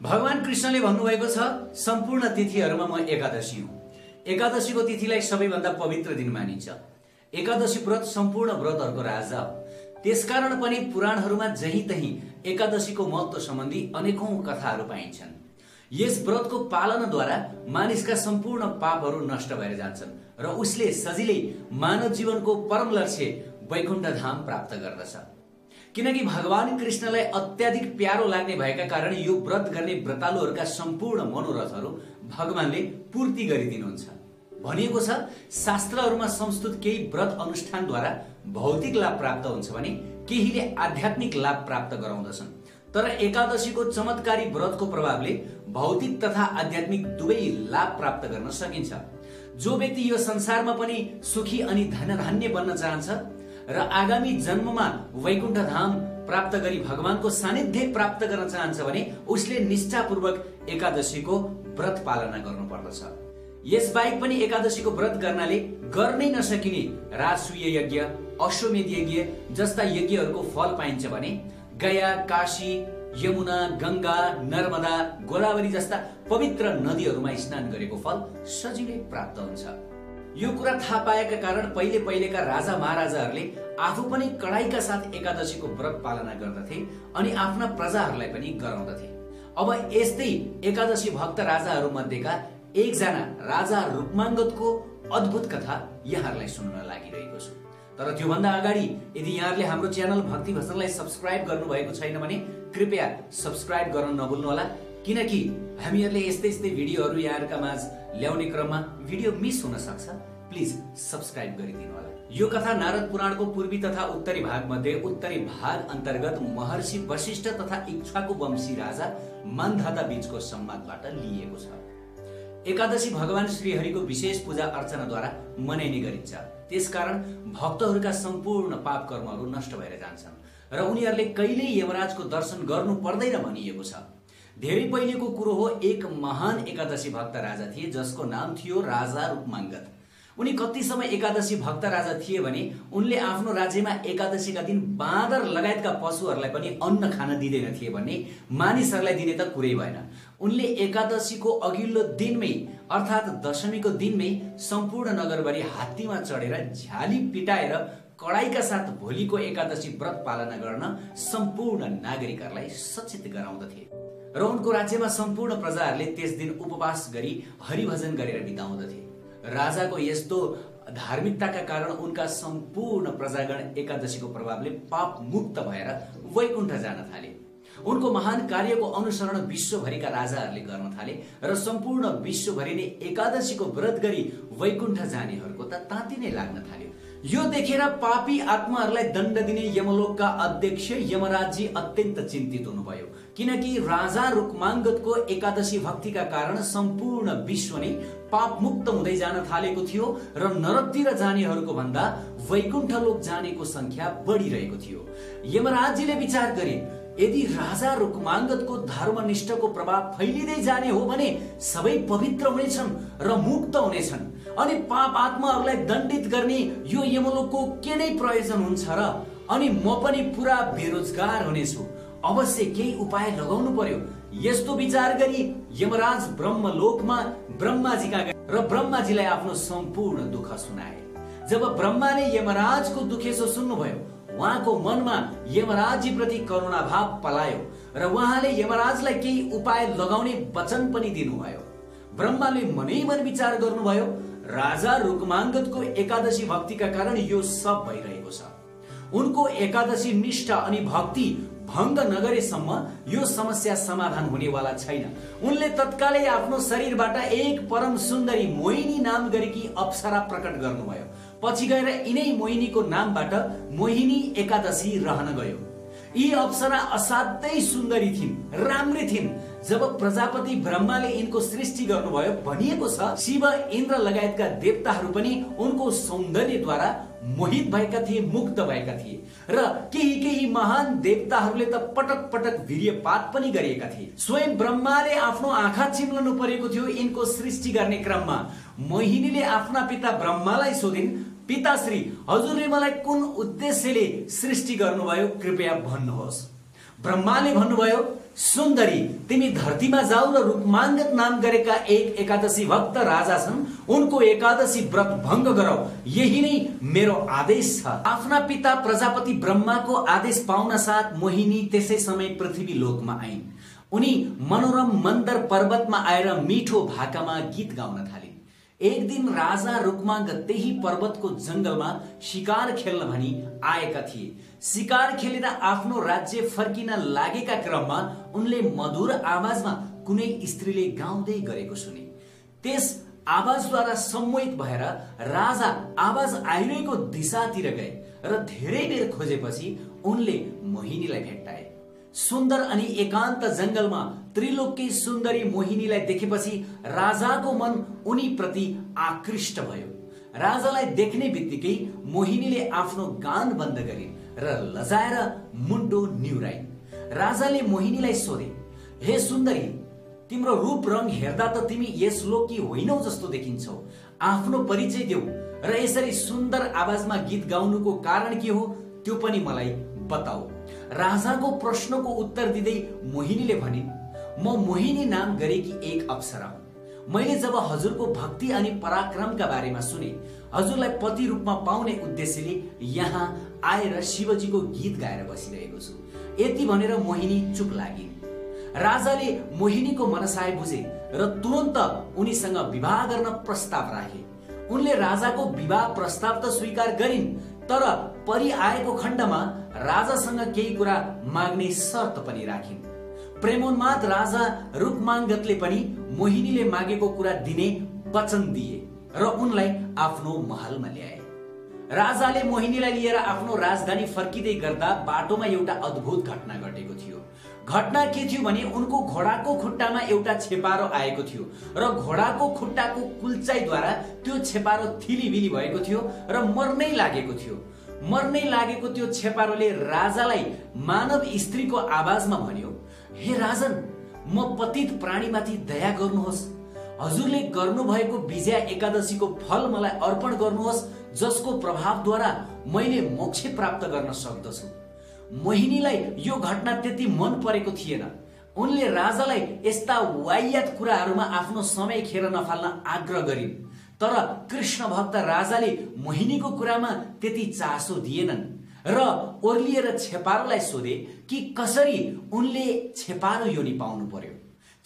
भगवान कृष्णले भन्नुभएको छ सम्पूर्ण तिथिहरूमा म एकादशी हुँ। एकादशीको तिथिलाई सबैभन्दा पवित्र दिन मानिन्छ। एकादशी व्रत सम्पूर्ण व्रतहरूको राजा हो। त्यसकारण पनि पुराणहरूमा जहीँ तहीँ एकादशीको महत्व सम्बन्धी अनेकौं कथाहरू पाइन्छन्। यस व्रतको पालनाद्वारा मानिसका सम्पूर्ण पापहरू नष्ट भएर जान्छन् र उसले सजिलै मानव जीवनको परम लक्ष्य वैकुण्ठ धाम प्राप्त गर्दछ। किनकि भगवान कृष्णलाई अत्याधिक प्यारो लाग्ने भएका कारण यो व्रत गर्ने व्रतालुहरूका सम्पूर्ण मनोरथहरू भगवानले पूर्ति गरिदिनुहुन्छ। भनिएको छ शास्त्रहरूमा संस्तुत केही व्रत अनुष्ठानद्वारा भौतिक लाभ प्राप्त हुन्छ भने केहीले आध्यात्मिक लाभ प्राप्त गराउँदछन्। तर एकादशीको चमत्कारी व्रतको प्रभावले भौतिक तथा आध्यात्मिक दुवै लाभ प्राप्त गर्न सकिन्छ। जो व्यक्ति यो संसारमा पनि सुखी अनि धनधान्य बन्न चाहन्छ र आगामी जन्ममा वैकुण्ठ धाम प्राप्त गरी भगवानको सानिध्य प्राप्त गर्न चाहन्छ भने उसले निष्ठापूर्वक एकादशीको व्रत पालना गर्नुपर्दछ। यसबाहेक पनि एकादशीको व्रत गर्नाले गर्नै नसकिने राजसूय यज्ञ अश्वमेध यज्ञ जस्ता यज्ञहरूको फल पाइन्छ भने गया काशी यमुना गङ्गा नर्मदा गोदावरी जस्ता पवित्र नदीहरूमा स्नान गरेको फल सजिलै प्राप्त हुन्छ। यो कुरा थाहा पाएका कारण पहिले पहिलेका राजा महाराजाहरूले आफू पनि कडाईका साथ एकादशीको व्रत पालना गर्दथे अनि आफ्ना प्रजाहरूलाई पनि गराउँदथे। अब यस्तै एकादशी भक्त राजाहरू मध्येका एकजना राजा रूपमाङ्गतको अद्भुत कथा यहाँहरूलाई सुन्न लागिरहेको छु। तर त्योभन्दा अगाडि यदि यहाँहरूले हाम्रो च्यानल भक्ति भजनलाई सब्सक्राइब गर्नुभएको छैन भने कृपया सब्सक्राइब गर्न नभुल्नुहोला। किनकि हामीहरूले यस्तै यस्तै भिडियोहरू यहाँहरूका माझ ल्याउने क्रममा भिडियो मिस हुन सक्छ प्लिज सब्सक्राइब गरिदिनु होला। यो कथा नारद पुराणको पूर्वी तथा उत्तरी भाग मध्ये उत्तरी भाग अन्तर्गत महर्षि वशिष्ठ तथा इच्छाको वंशी राजा मान्धाता बीचको संवादबाट लिएको छ। एकादशी भगवान श्रीहरिको विशेष पूजा अर्चनाद्वारा मनाइने गरिन्छ। त्यसकारण भक्तहरूका सम्पूर्ण पाप कर्महरू नष्ट भएर जान्छन् र उनीहरूले कहिल्यै यमराजको दर्शन गर्नु पर्दैन भनिएको छ। धेरै पहिलेको कुरो हो एक महान एकादशी भक्त राजा थिए जसको नाम थियो राजा रूपमाङ्गत। उनी कति समय एकादशी भक्त राजा थिए भने उनले आफ्नो राज्यमा एकादशीका दिन बाँदर लगायतका पशुहरूलाई पनि अन्न खान दिँदैन थिए भन्ने मानिसहरूलाई दिने त कुरै भएन। उनले एकादशीको अघिल्लो दिनमै अर्थात् दशमीको दिनमै सम्पूर्ण नगरभरि हात्तीमा चढेर झ्याली पिटाएर कडाईका साथ भोलिको एकादशी व्रत पालना गर्न सम्पूर्ण नागरिकहरूलाई सचेत गराउँदथे। र उनको राज्यमा सम्पूर्ण प्रजाहरूले त्यस दिन उपवास गरी हरिभजन गरेर बिताउँदथे। राजाको यस्तो धार्मिकताका कारण उनका सम्पूर्ण प्रजागण एकादशीको प्रभावले पाप मुक्त भएर वैकुण्ठ जान थाले। उनको महान कार्यको अनुसरण विश्वभरिका राजाहरूले गर्न थाले र सम्पूर्ण विश्वभरि नै एकादशीको व्रत गरी वैकुण्ठ जानेहरूको त ताती नै लाग्न थाल्यो। यो देखेर पापी आत्माहरूलाई दण्ड दिने यमलोकका अध्यक्ष यमराजी अत्यन्त चिन्तित हुनुभयो। किनकि राजा रुक्माङ्गतको एकादशी भक्तिका कारण सम्पूर्ण विश्व नै पाप मुक्त हुँदै जान थालेको थियो र नरकतिर जानेहरूको भन्दा वैकुण्ठ लोक जानेको संख्या बढिरहेको थियो। यमराजीले विचार गरे यदि राजा रुक्माङ्गतको धर्मनिष्ठको प्रभाव फैलिँदै जाने हो भने सबै पवित्र हुनेछन् र मुक्त हुनेछन् अनि पाप आत्माहरूलाई दण्डित गर्ने यो यमलोकको के नै प्रयोजन हुन्छ र अनि म पनि पुरा बेरोजगार हुनेछु। अवश्य केही उपाय लगाउनु पर्यो। यस्तो विचार गरी यमराज ब्रह्मलोकमा ब्रह्माजीका र ब्रह्माजीलाई आफ्नो सम्पूर्ण दुःख सुनाए। जब ब्रह्माले यमराजको दुखेसो सुन्नुभयो उहाँको मनमा यमराजी प्रति करुणा भाव पलायो र उहाँले यमराजलाई केही उपाय लगाउने वचन पनि दिनुभयो। ब्रह्माले मनै मन विचार गर्नुभयो राजा रुकमाङ्गतको एकादशी भक्तिका कारण यो सब भइरहेको छ। उनको एकादशी निष्ठा अनि भक्ति भङ्ग नगरेसम्म यो समस्या समाधान हुनेवाला छैन। उनले तत्कालै आफ्नो शरीरबाट एक परम सुन्दरी मोहिनी नाम गरेकी अप्सरा प्रकट गर्नुभयो। पछि गएर यिनै मोहिनीको नामबाट मोहिनी एकादशी रहन गयो। यी अप्सरा असाध्यै सुन्दरी थिइन् राम्री थिइन्। जब प्रजापति ब्रह्माले यिनको सृष्टि गर्नुभयो भनिएको छ शिव इन्द्र लगायतका देवताहरू पनि उनको सौन्दर्यद्वारा मोहित भएका थिए मुक्त भएका थिए र केही केही महान देवताहरूले त पटक पटक वीर्यपात पनि गरिएका थिए। स्वयं ब्रह्माले आफ्नो आँखा चिम्लनु परेको थियो यिनको सृष्टि गर्ने क्रममा। मोहिनीले आफ्ना पिता ब्रह्मालाई सोधिन् पिताश्री हजुरले मलाई कुन उद्देश्यले सृष्टि गर्नुभयो कृपया भन्नुहोस्। ब्रह्माले भन्नुभयो सुन्दरी तिमी धरतीमा जाऊ र रूपमाङ्गत नाम गरेका एक एकादशी भक्त राजा छन् उनको एकादशी व्रत भङ्ग गराऊ यही नै मेरो आदेश छ। आफ्ना पिता प्रजापति ब्रह्माको आदेश पाउन साथ मोहिनी त्यसै समय पृथ्वी लोकमा आइन्। उनी मनोरम मन्दर पर्वतमा आएर मिठो भाकामा गीत गाउन थालिन्। एक दिन राजा रुक्माङ्ग त्यही पर्वतको जङ्गलमा शिकार खेल्न भनी आएका थिए। शिकार खेलेर आफ्नो राज्य फर्किन लागेका क्रममा उनले मधुर आवाजमा कुनै स्त्रीले गाउँदै गरेको सुने। त्यस आवाजद्वारा सम्मोहित भएर राजा आवाज आइरहेको दिशातिर गए र धेरै बेर खोजेपछि उनले मोहिनीलाई भेट्टाए। सुन्दर अनि एकान्त जङ्गलमा त्रिलोकी सुन्दरी मोहिनीलाई देखेपछि राजाको मन उनीप्रति आकृष्ट भयो। राजालाई देख्ने बित्तिकै मोहिनीले आफ्नो गान बन्द गरिन् र लजाएर मुन्टो निहुराइन् राजाले मोहिनीलाई सोधे हे सुन्दरी तिम्रो रूप रङ हेर्दा त तिमी यस लोकी होइनौ जस्तो देखिन्छौ। आफ्नो परिचय देऊ र यसरी सुन्दर आवाजमा गीत गाउनुको कारण के हो त्यो पनि मलाई बताऊ। राजाको प्रश्नको उत्तर दिँदै मोहिनीले भनिन् म मोहिनी नाम गरेकी एक अप्सरा हुँ। मैले जब हजुरको भक्ति अनि पराक्रमका बारेमा सुने हजुरलाई पति रूपमा पाउने उद्देश्यले यहाँ आएर शिवजीको गीत गाएर बसिरहेको छु। यति भनेर मोहिनी चुप लागिन्। राजाले मोहिनीको मनसाय बुझे र तुरन्त उनीसँग विवाह गर्न प्रस्ताव राखे। उनले राजाको विवाह प्रस्ताव त स्वीकार गरिन् तर परि आएको खण्डमा राजासँग केही कुरा माग्ने शर्त पनि राखिन्। प्रेमोन्माद राजा रूपमाङ्गतले पनि मोहिनीले मागेको कुरा दिने वचन दिए र उनलाई आफ्नो महलमा ल्याए। राजाले मोहिनीलाई लिएर आफ्नो राजधानी फर्किँदै गर्दा बाटोमा एउटा अद्भुत घटना घटेको थियो। घटना के थियो भने उनको घोडाको खुट्टामा एउटा छेपारो आएको थियो र घोडाको खुट्टाको कुल्चाइद्वारा त्यो छेपारो थिलिबिली भएको थियो र मर्नै लागेको थियो। मर्नै लागेको त्यो छेपारोले राजालाई मानव स्त्रीको आवाजमा भन्यो हे राजन म पतित प्राणीमाथि दया गर्नुहोस्। हजुरले गर्नुभएको विजया एकादशीको फल मलाई अर्पण गर्नुहोस् जसको प्रभावद्वारा मैले मोक्ष प्राप्त गर्न सक्दछु। मोहिनीलाई यो घटना त्यति मन परेको थिएन। उनले राजालाई यस्ता वायत कुराहरूमा आफ्नो समय खेर नफाल्न आग्रह गरिन्। तर कृष्ण भक्त राजाले मोहिनीको कुरामा त्यति चासो दिएनन्। र ओर्लिएर छेपारोलाई सोधे कि कसरी उनले छेपारो योनि पाउनु पर्यो।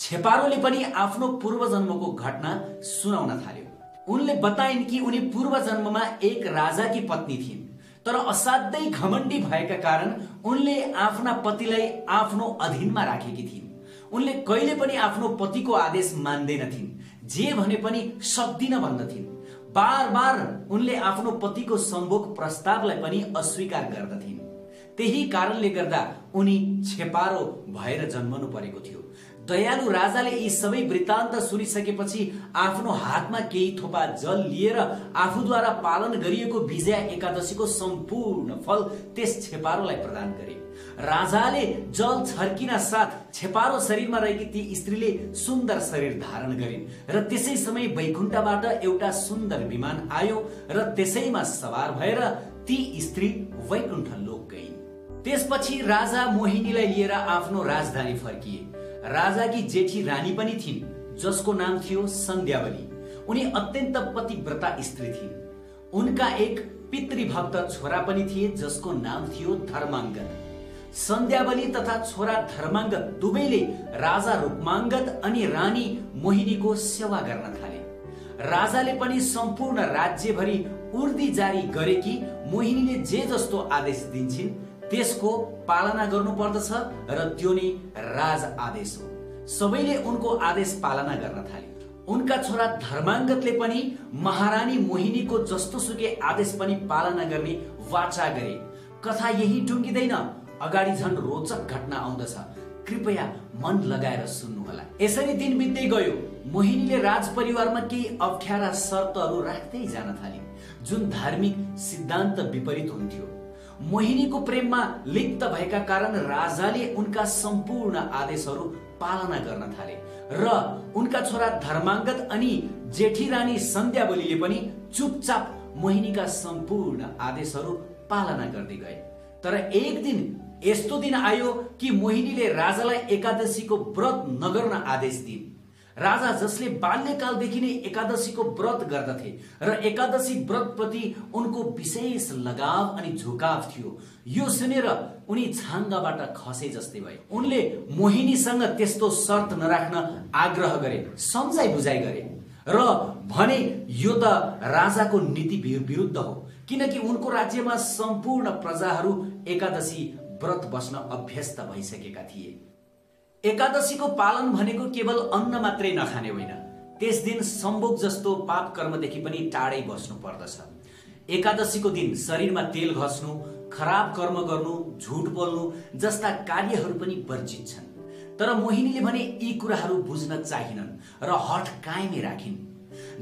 छेपारोले पनि आफ्नो पूर्व जन्मको घटना सुनाउन थाल्यो। उनले बताइन् कि उनी पूर्व जन्ममा एक राजाकी पत्नी थिइन् तर असाध्यै घमण्डी भएका कारण उनले आफ्ना पतिलाई आफ्नो अधीनमा राखेकी थिइन्। उनले कहिले पनि आफ्नो पतिको आदेश मान्दैनथिन् जे भने पनि सक्दिन भन्दथिन् बार बार उनले आफ्नो पतिको सम्भोग प्रस्तावलाई पनि अस्वीकार गर्दथिन्। त्यही कारणले गर्दा उनी छेपारो भएर जन्मनु परेको थियो। दयालु राजाले यी सबै वृत्तान्त सुनिसकेपछि आफ्नो हातमा केही थोपा जल लिएर आफूद्वारा पालन गरिएको विजया एकादशीको सम्पूर्ण फल त्यस छेपारोलाई प्रदान गरे। राजाले जल छर्किन साथ छेपारो शरीरमा रहेकी ती स्त्रीले सुन्दर शरीर धारण गरिन् र त्यसै समय वैकुण्ठबाट एउटा सुन्दर विमान आयो र त्यसैमा सवार भएर ती स्त्री वैकुण्ठ लोक गइन्। त्यसपछि राजा मोहिनीलाई लिएर आफ्नो राजधानी फर्किए। राजाकी जेठी रानी पनि थिइन् जसको नाम थियो सन्ध्यावली। उनी अत्यन्त पतिव्रता स्त्री थिइन्। उनका एक पितृभक्त छोरा पनि थिए जसको नाम थियो धर्माङ्गन सन्ध्यावली तथा छोरा धर्माङ्गत दुवैले राजा रूपमाङ्गत अनि रानी मोहिनीको सेवा गर्न थाले। राजाले पनि सम्पूर्ण राज्यभरि उर्दी जारी गरे कि मोहिनीले जे जस्तो आदेश दिन्छन् त्यसको पालना गर्नु पर्दछ र त्यो नै राज आदेश हो। सबैले उनको आदेश पालना गर्न थाले। उनका छोरा धर्माङ्गतले पनि महारानी मोहिनीको जस्तो सुकै आदेश पनि पालना गर्ने वाचा गरे। कथा यही टुङ्गिँदैन अगाडि झन् रोचक घटना आउँदछ। कृपया मन लगाएर सुन्नुहोला यसरी दिन बित्दै गयो। मोहिनीले राज परिवारमा केही अप्ठ्यारा शर्तहरू राख्दै जान थालिन् जुन धार्मिक सिद्धान्त विपरीत हुन्थ्यो। मोहिनीको प्रेममा लिप्त भएका कारण राजाले उनका सम्पूर्ण आदेशहरू पालना गर्न थाले र उनका छोरा धर्माङ्गत अनि जेठी रानी सन्ध्यावलीले पनि चुपचाप मोहिनीका सम्पूर्ण आदेशहरू पालना गर्दै गए। तर एक दिन यस्तो दिन आयो कि मोहिनीले राजालाई एकादशीको व्रत नगर्न आदेश दिइन् राजा जसले बाल्यकालदेखि नै एकादशीको व्रत गर्दथे र एकादशी व्रतप्रति उनको विशेष लगाव अनि झुकाव थियो। यो सुनेर उनी छाङ्गाबाट खसे जस्तै भए। उनले मोहिनीसँग त्यस्तो शर्त नराख्न आग्रह गरे सम्झाइ बुझाइ गरे र भने यो त राजाको नीति विरुद्ध हो। किनकि उनको राज्यमा सम्पूर्ण प्रजाहरू एकादशी व्रत बस्न अभ्यस्त भइसकेका थिए। एकादशीको पालन भनेको केवल अन्न मात्रै नखाने होइन। त्यस दिन सम्भोग जस्तो पाप कर्मदेखि पनि टाढै बस्नु पर्दछ। एकादशीको दिन शरीरमा तेल घस्नु खराब कर्म गर्नु झुट बोल्नु जस्ता कार्यहरू पनि वर्जित छन्। तर मोहिनीले भने यी कुराहरू बुझ्न चाहिनन् र हट कायमै राखिन्।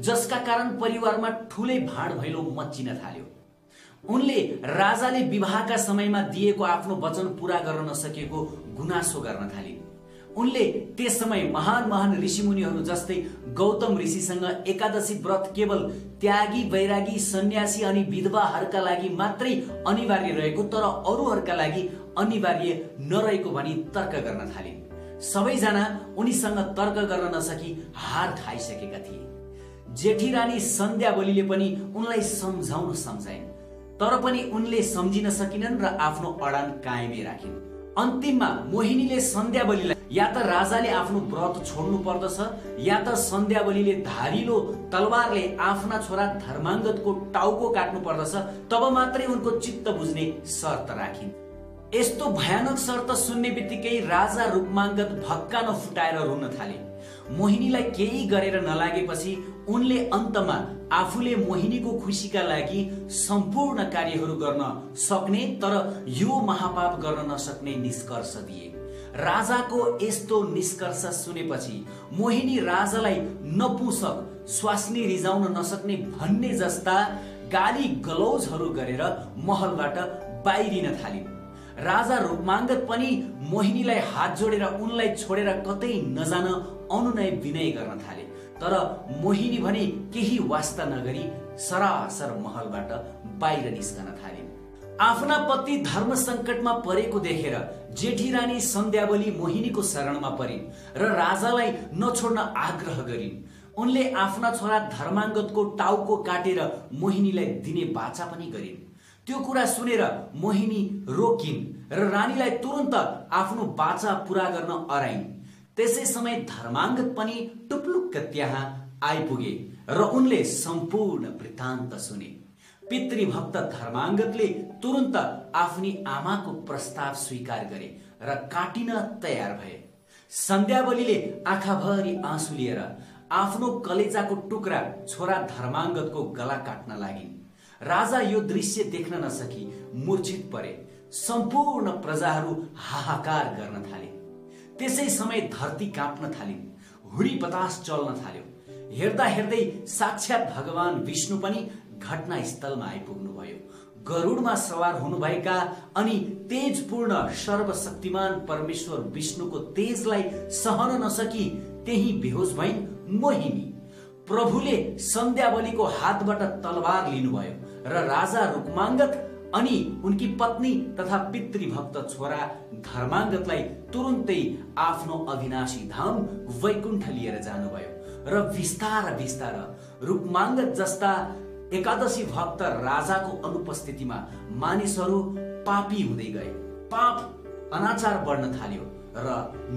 जसका कारण परिवारमा ठुलै भाँड भैलो मच्चिन थाल्यो। उनले राजाले विवाहका समयमा दिएको आफ्नो वचन पूरा गर्न नसकेको गुनासो गर्न थालिन् उनले त्यस समय महान महान ऋषिमुनिहरू जस्तै गौतम ऋषिसँग एकादशी व्रत केवल त्यागी वैरागी सन्यासी अनि विधवाहरूका लागि मात्रै अनिवार्य रहेको तर अरूहरूका लागि अनिवार्य नरहेको भनी तर्क गर्न थाले। सबैजना उनीसँग तर्क गर्न नसकी हार खाइसकेका थिए। जेठी रानी सन्ध्यावलीले पनि उनलाई सम्झाउन सम्झाइन्। तर पनि उनले सम्झिन सकिनन् र आफ्नो अडान कायमै राखिन्। अन्तिममा मोहिनीले सन्ध्यावलीलाई या त राजाले आफ्नो व्रत छोड्नु पर्दछ या त सन्ध्यावलीले धारिलो तलवारले आफ्ना छोरा धर्माङ्गतको टाउको काट्नु पर्दछ तब मात्रै उनको चित्त बुझ्ने शर्त राखिन्। यस्तो भयानक शर्त सुन्ने बित्तिकै राजा रूपमाङ्गत भक्का नफुटाएर रुन थाले। मोहिनीलाई केही गरेर नलागेपछि उनले अन्तमा आफूले मोहिनीको खुसीका लागि सम्पूर्ण कार्यहरू गर्न सक्ने तर यो महापाप गर्न नसक्ने निष्कर्ष दिए। राजाको यस्तो निष्कर्ष सुनेपछि मोहिनी राजालाई नपुसक स्वास्नी रिजाउन नसक्ने भन्ने जस्ता गाली गलौजहरू गरेर महलबाट बाहिरिन थालिन्। राजा रूपमाङ्गत पनि मोहिनीलाई हात जोडेर उनलाई छोडेर कतै नजान अनुनय विनय गर्न थाले। तर मोहिनी भने केही वास्ता नगरी सरासर महलबाट बाहिर निस्कन थालिन् आफ्ना पति धर्म सङ्कटमा परेको देखेर जेठी रानी सन्ध्यावली मोहिनीको शरणमा परिन् र राजालाई नछोड्न आग्रह गरिन्। उनले आफ्ना छोरा धर्माङ्गतको टाउको काटेर मोहिनीलाई दिने बाचा पनि गरिन्। त्यो कुरा सुनेर मोहिनी रोकिन् र रानीलाई तुरन्त आफ्नो बाचा पुरा गर्न अराइन् त्यसै समय धर्माङ्गत पनि टुप्लुक्क त्यहाँ आइपुगे र उनले सम्पूर्ण वृत्तान्त सुने। पितृभक्त धर्माङ्गतले तुरन्त आफ्नी आमाको प्रस्ताव स्वीकार गरे र काटिन तयार भए। सन्ध्यावलीले आँखाभरि आँसु लिएर आफ्नो कलेजाको टुक्रा छोरा धर्माङ्गतको गला काट्न लागिन्। राजा यो दृश्य देख्न नसकी मूर्छित परे। सम्पूर्ण प्रजाहरू हाहाकार गर्न थाले। त्यसै समय धरती काँप्न थालिन् हुडी बतास चल्न थाल्यो। हेर्दा हेर्दै साक्षात भगवान विष्णु पनि घटनास्थलमा आइपुग्नुभयो। गरुडमा सवार हुनुभएका अनि तेजपूर्ण सर्वशक्तिमान परमेश्वर विष्णुको तेजलाई सहन नसकी त्यही बेहोस भइन् मोहिनी। प्रभुले सन्ध्यावलीको हातबाट तलवार लिनुभयो र राजा रुक्माङ्गत अनि उनकी पत्नी तथा पितृभक्त छोरा धर्माङ्गतलाई तुरुन्तै आफ्नो अविनाशी धाम वैकुण्ठ लिएर जानुभयो र बिस्तार बिस्तार रुक्माङ्गत जस्ता एकादशी भक्त राजाको अनुपस्थितिमा मानिसहरू पापी हुँदै गए। पाप अनाचार बढ्न थाल्यो र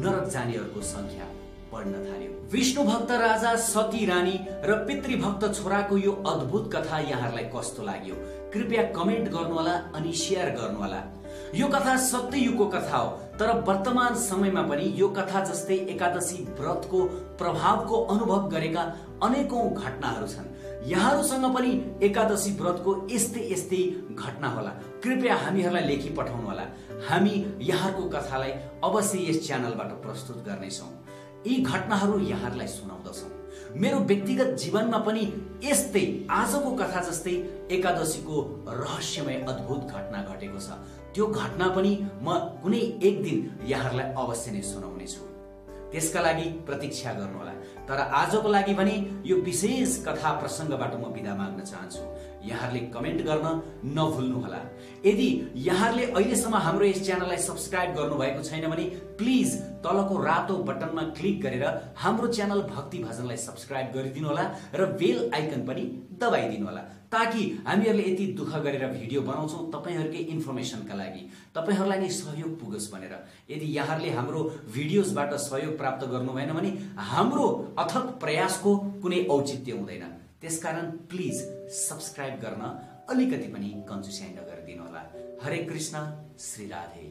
नरक जानेहरूको संख्या बढ्न थाल्यो। विष्णु भक्त राजा सती रानी र पितृभक्त छोराको यो अद्भुत कथा यहाँहरूलाई कस्तो लाग्यो? कृपया कमेन्ट गर्नुहोला अनि सेयर गर्नुहोला। यो कथा सत्य युगको कथा हो तर वर्तमान समयमा पनि यो कथा जस्तै एकादशी व्रतको प्रभावको अनुभव गरेका अनेकौं घटनाहरू छन्। यहाँहरूसँग पनि एकादशी व्रतको यस्तै यस्तै घटना होला। कृपया हामीहरूलाई लेखी पठाउनु होला हामी यहाँहरूको कथालाई अवश्य यस च्यानलबाट प्रस्तुत गर्नेछौँ। यी घटनाहरू यहाँहरूलाई सुनाउँदछौँ। मेरो व्यक्तिगत जीवनमा पनि यस्तै आजको कथा जस्तै एकादशीको रहस्यमय अद्भुत घटना घटेको छ। त्यो घटना पनि म कुनै एक दिन यहाँहरूलाई अवश्य नै सुनाउनेछु। त्यसका लागि प्रतीक्षा गर्नुहोला। तर आजको लागि भने यो विशेष कथा प्रसङ्गबाट म बिदा माग्न चाहन्छु। यहाँहरूले कमेन्ट गर्न नभुल्नुहोला। यदि यहाँहरूले अहिलेसम्म हाम्रो यस च्यानललाई सब्सक्राइब गर्नुभएको छैन भने प्लिज तलको रातो बटनमा क्लिक गरेर हाम्रो च्यानल भक्ति भजनलाई सब्सक्राइब गरिदिनु होला र बेल आइकन पनि दबाइदिनु होला ताकि हामीहरूले यति दुःख गरेर भिडियो बनाउँछौँ तपाईँहरूकै इन्फर्मेसनका लागि। तपाईँहरूलाई नै सहयोग पुगोस् भनेर। यदि यहाँहरूले हाम्रो भिडियोजबाट सहयोग प्राप्त गर्नु भएन भने हाम्रो अथक प्रयासको कुनै औचित्य हुँदैन। त्यसकारण प्लिज सब्सक्राइब गर्न अलिकति पनि कन्जुस्याइ नगरिदिनु होला। हरे कृष्ण श्री राधे।